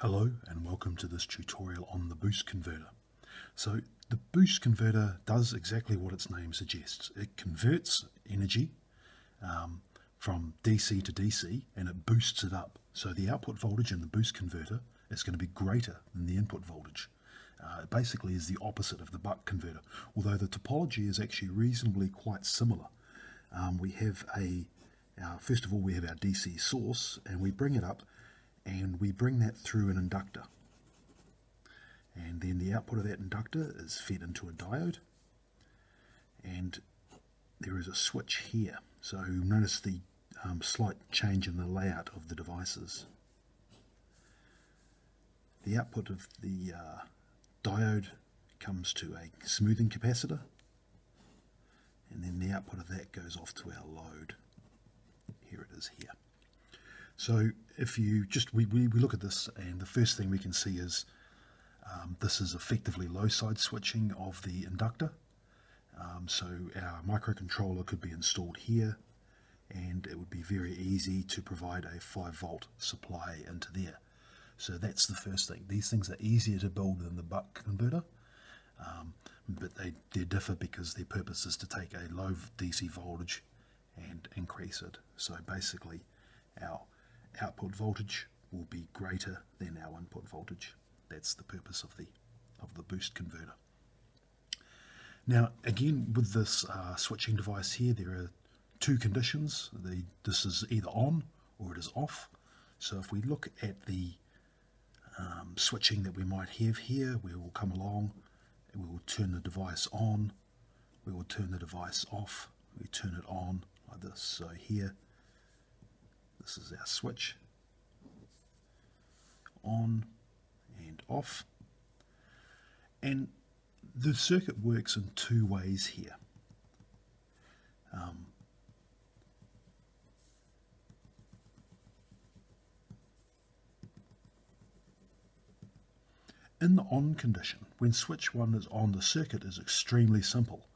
Hello and welcome to this tutorial on the boost converter. So the boost converter does exactly what its name suggests. It converts energy um, from DC to DC and it boosts it up. So the output voltage in the boost converter is going to be greater than the input voltage. Uh, it basically is the opposite of the buck converter, although the topology is actually reasonably quite similar. Um, we have a, uh, first of all we have our DC source and we bring it up and we bring that through an inductor. And then the output of that inductor is fed into a diode. And there is a switch here. So notice the um, slight change in the layout of the devices. The output of the uh, diode comes to a smoothing capacitor and then the output of that goes off to our load. Here it is here. So if you just, we, we, we look at this and the first thing we can see is um, this is effectively low side switching of the inductor. Um, so our microcontroller could be installed here and it would be very easy to provide a 5 volt supply into there. So that's the first thing. These things are easier to build than the buck converter, um, but they, they differ because their purpose is to take a low DC voltage and increase it. So basically our output voltage will be greater than our input voltage. That's the purpose of the of the boost converter. Now again with this uh, switching device here there are two conditions. The, this is either on or it is off. So if we look at the um, switching that we might have here, we will come along we will turn the device on, we will turn the device off, we turn it on like this. So here this is our switch. On and off. And the circuit works in two ways here. Um, in the on condition, when switch 1 is on, the circuit is extremely simple.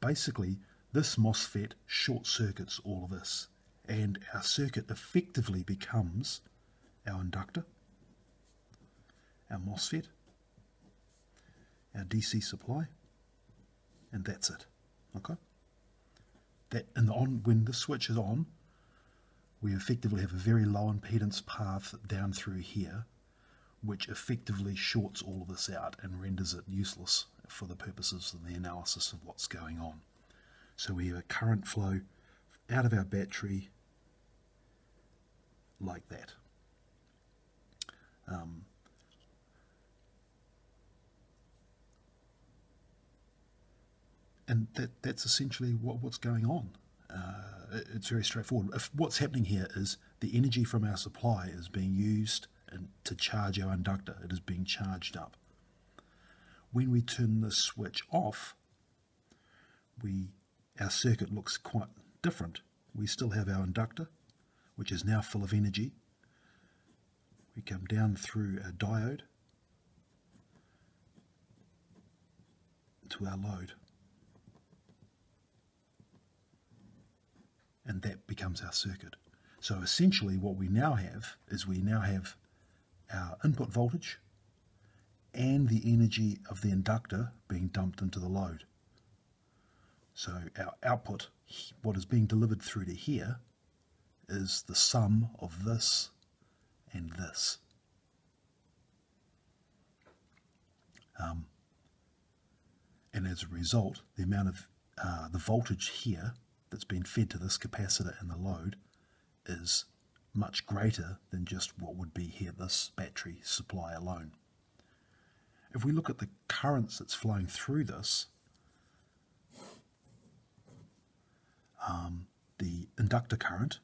Basically, this MOSFET short circuits all of this and our circuit effectively becomes our inductor, our MOSFET, our DC supply, and that's it. Okay? That in the on when the switch is on, we effectively have a very low impedance path down through here, which effectively shorts all of this out and renders it useless for the purposes of the analysis of what's going on. So we have a current flow out of our battery like that. Um, and that, that's essentially what, what's going on. Uh, it's very straightforward. If what's happening here is the energy from our supply is being used to charge our inductor. It is being charged up. When we turn the switch off, we our circuit looks quite different. We still have our inductor, which is now full of energy. We come down through a diode to our load. And that becomes our circuit. So essentially what we now have is we now have our input voltage and the energy of the inductor being dumped into the load. So our output, what is being delivered through to here, is the sum of this and this. Um, and as a result, the amount of uh, the voltage here that's been fed to this capacitor and the load is much greater than just what would be here, this battery supply alone. If we look at the currents that's flowing through this, um, the inductor current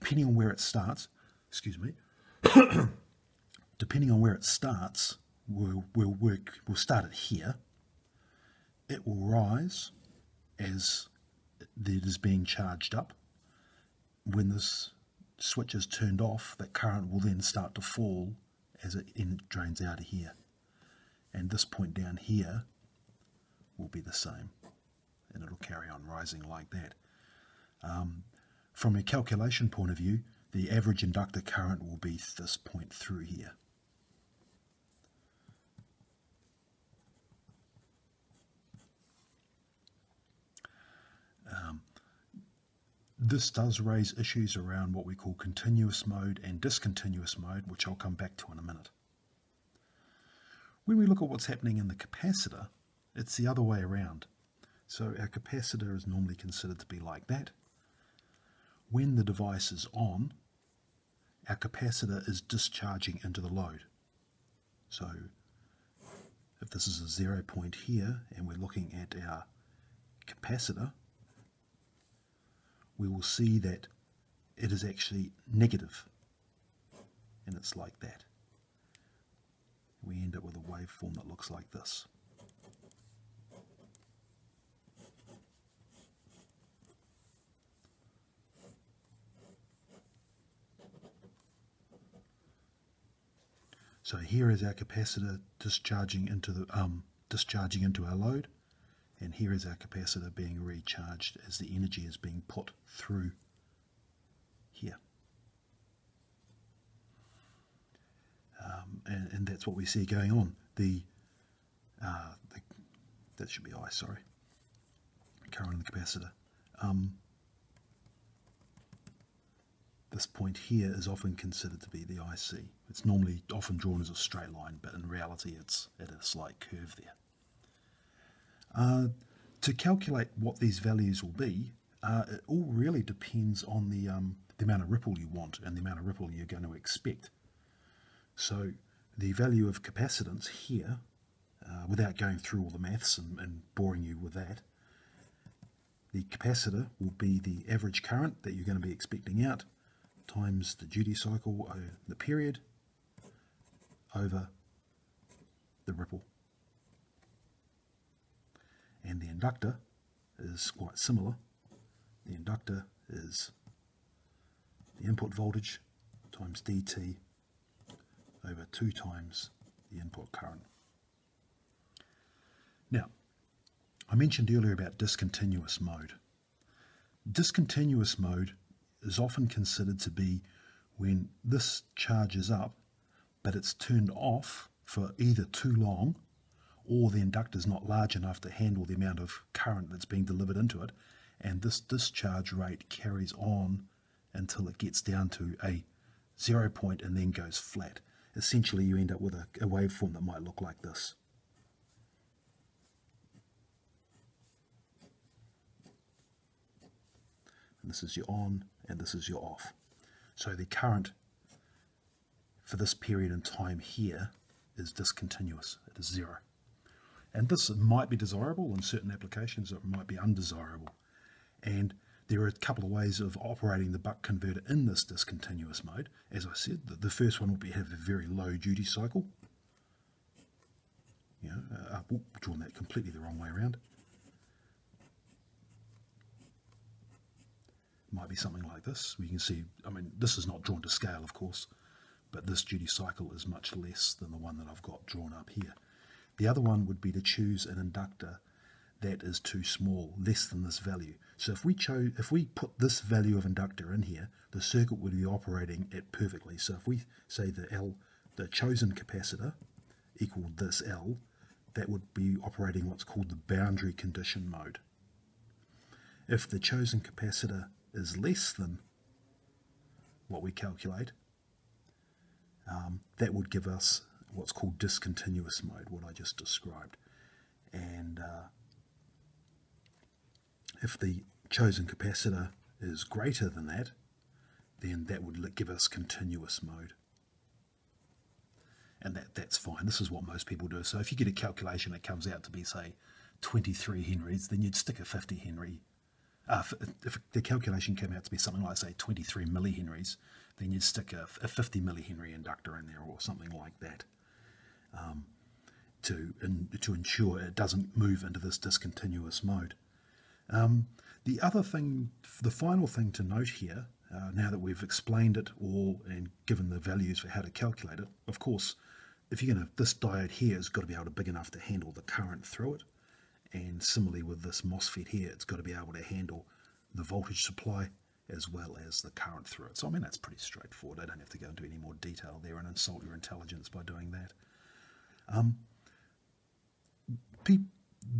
depending on where it starts, excuse me, depending on where it starts, we'll, we'll work, we'll start it here. It will rise as it is being charged up. When this switch is turned off, that current will then start to fall as it drains out of here. And this point down here will be the same. And it'll carry on rising like that. Um, from a calculation point of view, the average inductor current will be this point through here. Um, this does raise issues around what we call continuous mode and discontinuous mode, which I'll come back to in a minute. When we look at what's happening in the capacitor, it's the other way around. So our capacitor is normally considered to be like that. When the device is on, our capacitor is discharging into the load. So if this is a zero point here and we're looking at our capacitor, we will see that it is actually negative and it's like that. We end up with a waveform that looks like this. So here is our capacitor discharging into the um, discharging into our load, and here is our capacitor being recharged as the energy is being put through here. Um, and, and, that's what we see going on. The, uh, the that should be I, sorry, current in the capacitor. Um, this point here is often considered to be the IC. It's normally often drawn as a straight line, but in reality it's at a slight curve there. Uh, to calculate what these values will be, uh, it all really depends on the, um, the amount of ripple you want and the amount of ripple you're going to expect. So the value of capacitance here, uh, without going through all the maths and, and boring you with that, the capacitor will be the average current that you're going to be expecting out times the duty cycle, the period, over the ripple. And the inductor is quite similar. The inductor is the input voltage times dt over 2 times the input current. Now, I mentioned earlier about discontinuous mode. Discontinuous mode is often considered to be when this charges up but it's turned off for either too long or the inductor is not large enough to handle the amount of current that's being delivered into it and this discharge rate carries on until it gets down to a zero point and then goes flat. Essentially you end up with a, a waveform that might look like this. And this is your on and this is your off. So the current for this period in time here is discontinuous. It is zero. And this might be desirable in certain applications, it might be undesirable. And there are a couple of ways of operating the buck converter in this discontinuous mode. As I said, the, first one would be have a very low duty cycle. You know, uh, uh drawn that completely the wrong way around. Might be something like this. We can see, I mean, this is not drawn to scale, of course, but this duty cycle is much less than the one that I've got drawn up here. The other one would be to choose an inductor that is too small, less than this value. So if we chose, if we put this value of inductor in here, the circuit would be operating it perfectly. So if we say the L, the chosen capacitor equaled this L, that would be operating what's called the boundary condition mode. If the chosen capacitor is less than what we calculate, um, that would give us what's called discontinuous mode, what I just described. And uh, if the chosen capacitor is greater than that, then that would give us continuous mode. And that, that's fine. This is what most people do. So if you get a calculation that comes out to be, say, 23 henries, then you'd stick a 50 henry uh, if, the calculation came out to be something like, say, 23 millihenries, then you'd stick a, a 50 millihenry inductor in there or something like that um, to, in, to ensure it doesn't move into this discontinuous mode. Um, the other thing, the final thing to note here, uh, now that we've explained it all and given the values for how to calculate it, of course, if you're going to, this diode here has got to be able to big enough to handle the current through it and similarly with this MOSFET here it's got to be able to handle the voltage supply as well as the current through it. So I mean that's pretty straightforward. I don't have to go into any more detail there and insult your intelligence by doing that. Um,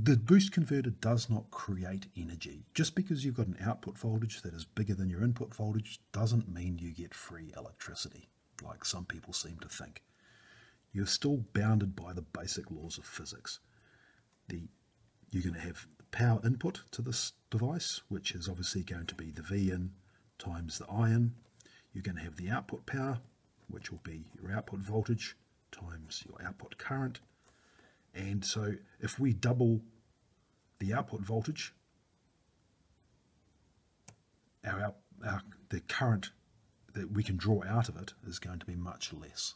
the boost converter does not create energy. Just because you've got an output voltage that is bigger than your input voltage doesn't mean you get free electricity, like some people seem to think. You're still bounded by the basic laws of physics. The, you're going to have power input to this device, which is obviously going to be the V in times the I in. You're going to have the output power, which will be your output voltage times your output current. And so if we double the output voltage, our, our, the current that we can draw out of it is going to be much less.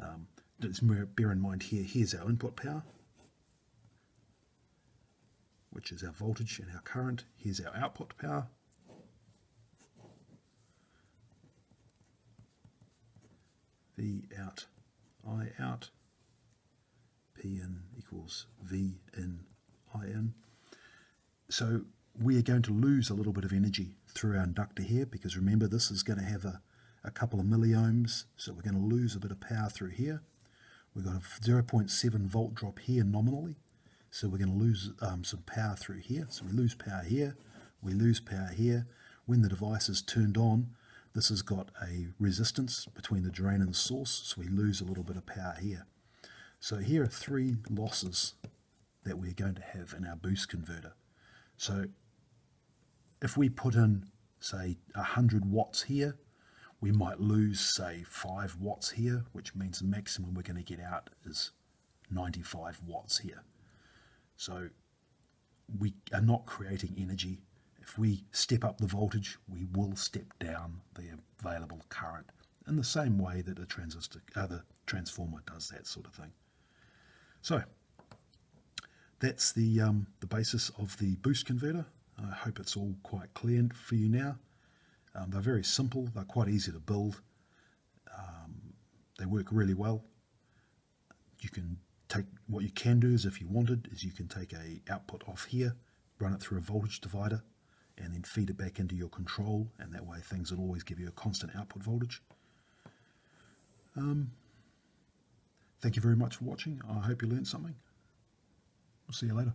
Um, bear in mind here, here's our input power, which is our voltage and our current. Here's our output power. V out, I out, P in equals V in, I in. So we are going to lose a little bit of energy through our inductor here because remember this is going to have a, a couple of milliohms so we're going to lose a bit of power through here. We've got a 0.7 volt drop here nominally so we're going to lose um, some power through here. So we lose power here, we lose power here. When the device is turned on, this has got a resistance between the drain and the source, so we lose a little bit of power here. So here are three losses that we're going to have in our boost converter. So if we put in, say, 100 watts here, we might lose, say, 5 watts here, which means the maximum we're going to get out is 95 watts here. So we are not creating energy. If we step up the voltage, we will step down the available current in the same way that a transistor, uh, the transformer does that sort of thing. So that's the um, the basis of the boost converter. I hope it's all quite clear for you now. Um, they're very simple. They're quite easy to build. Um, they work really well. You can take what you can do is if you wanted is you can take a output off here run it through a voltage divider and then feed it back into your control and that way things will always give you a constant output voltage. Um, thank you very much for watching. I hope you learned something. I'll see you later